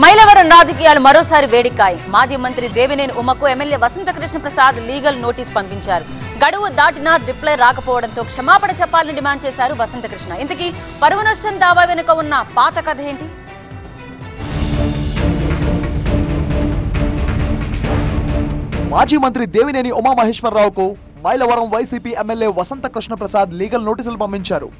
మైలవరం రాజకీయాలు మరోసారి వేడికాయి. మాజీ మంత్రి Devineni ఉమకు MLA Vasantha Krishnaprasad legal notice పంపించారు. గడువు దాటినా రిప్లై రాకపోవడంతో క్షమాపణ చెప్పాలని డిమాండ్ చేశారు వసంత కృష్ణ ఇంతకీ పరువు నష్టం దావా వెనుక ఉన్న పాత కథ ఏంటి? మాజీ మంత్రి Devineni ఉమామహేశ్వరరావుకు Mylavaram YCP MLA Vasantha Krishna Prasad legal నోటీసులు పంపించారు.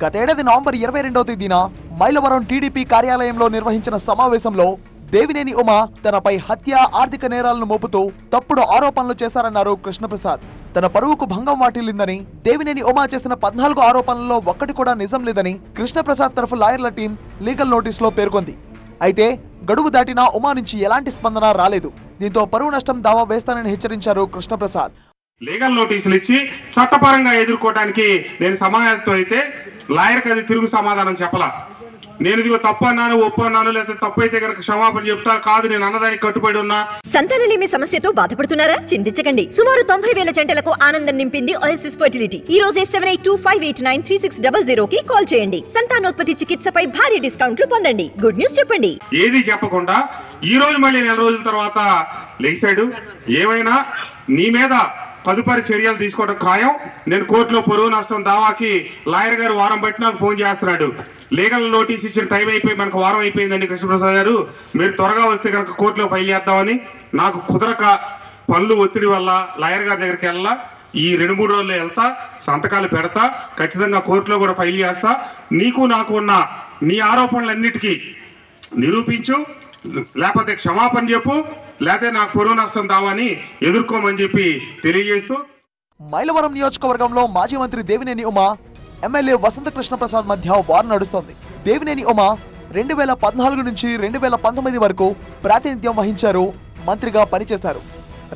గతేడాది నవంబర్ ఇరవై రెండవ తేదీన మైలవరం టీడీపీ కార్యాలయంలో నిర్వహించిన సమావేశంలో దేవినేని ఉమ తనపై హత్య ఆర్థిక నేరాలను మోపుతూ తప్పుడు ఆరోపణలు చేశారన్నారు కృష్ణప్రసాద్. తన పరువుకు భంగం వాటిల్లిందని దేవినేని ఉమా చేసిన పద్నాలుగు ఆరోపణల్లో ఒక్కటి కూడా నిజం లేదని కృష్ణప్రసాద్ తరఫు లాయర్ల టీం లీగల్ నోటీసులో పేర్కొంది. అయితే గడువు దాటినా ఉమా నుంచి ఎలాంటి స్పందన రాలేదు. దీంతో పరువు నష్టం దావా వేస్తానని హెచ్చరించారు కృష్ణప్రసాద్. లీగల్ నోటీసులు ఇచ్చి చట్టపరంగా ఎదుర్కోవడానికి నేను సమాయత్తం అయితే లాయర్కి అది తిరుగు సమాధానం చెప్పలా. నేను ఇదిగో తప్పు అన్నాను ఒప్పు అన్నాను లేకపోతే తప్పు అయితే కనుక క్షమాపణ చెప్తా కాదు నేను అన్నదానికి కట్టుబడి ఉన్నా. సంతానలేమి సమస్యతో బాధపడుతున్నారా? చింతించకండి. సుమారు తొంభై వేల జంటలకు ఆనందం నింపింది ఓఎస్ఎస్ ఫర్టిలిటీ. ఈ రోజే seven eight two five eight nine three six double zero కి కాల్ చేయండి. సంతానోత్పత్తి చికిత్సపై భారీ డిస్కౌంట్లు పొందండి. గుడ్ న్యూస్ చెప్పండి. ఏది చెప్పకుండా ఈ రోజు మళ్ళీ నెల రోజుల తర్వాత లేచాడు ఏమైనా నీ మీద తదుపరి చర్యలు తీసుకోవడం ఖాయం. నేను కోర్టులో పొరుగు నష్టం దావాకి లాయర్ గారు వారం బట్టి నాకు ఫోన్ చేస్తున్నాడు. లీగల్ నోటీస్ ఇచ్చిన టైం అయిపోయి మనకు వారం అయిపోయిందండి కృష్ణప్రసాద్ గారు. మీరు త్వరగా వస్తే కనుక కోర్టులో ఫైల్ చేద్దామని నాకు కుదరక పనులు ఒత్తిడి వల్ల లాయర్ గారి దగ్గరికి వెళ్ళా. ఈ రెండు మూడు రోజులు వెళ్తా సంతకాలు పెడతా ఖచ్చితంగా కోర్టులో కూడా ఫైల్ చేస్తా. నీకు నాకు ఉన్న నీ ఆరోపణలన్నిటికీ నిరూపించు లేకపోతే క్షమాపణ చెప్పు. లేకపోతే నాకు పొరుగు నష్టం దావని ఎదుర్కోమని చెప్పి తెలియజేస్తూ మైలవరం నియోజకవర్గంలో మాజీ మంత్రి దేవినేని ఉమా ఎమ్మెల్యే వసంత కృష్ణ ప్రసాద్ మధ్య వారు నడుస్తోంది. దేవినేని ఉమా రెండు వేల పద్నాలుగు నుంచి రెండు వేల పంతొమ్మిది వరకు ప్రాతినిధ్యం వహించారు మంత్రిగా పనిచేశారు.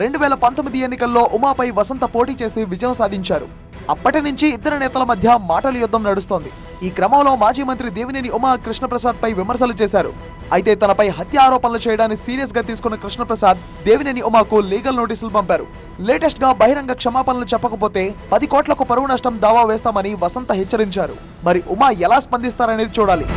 రెండు వేల పంతొమ్మిది ఎన్నికల్లో ఉమాపై వసంత పోటీ చేసి విజయం సాధించారు. అప్పటి నుంచి ఇద్దరు నేతల మధ్య మాటల యుద్ధం నడుస్తోంది. ఈ క్రమంలో మాజీ మంత్రి దేవినేని ఉమా కృష్ణప్రసాద్ పై విమర్శలు చేశారు. అయితే తనపై హత్య ఆరోపణలు చేయడాన్ని సీరియస్గా తీసుకున్న కృష్ణప్రసాద్ దేవినేని ఉమాకు లీగల్ నోటీసులు పంపారు. లేటెస్ట్గా బహిరంగ క్షమాపణలు చెప్పకపోతే పది కోట్లకు పరువు నష్టం దావా వేస్తామని వసంత హెచ్చరించారు. మరి ఉమా ఎలా స్పందిస్తారనేది చూడాలి.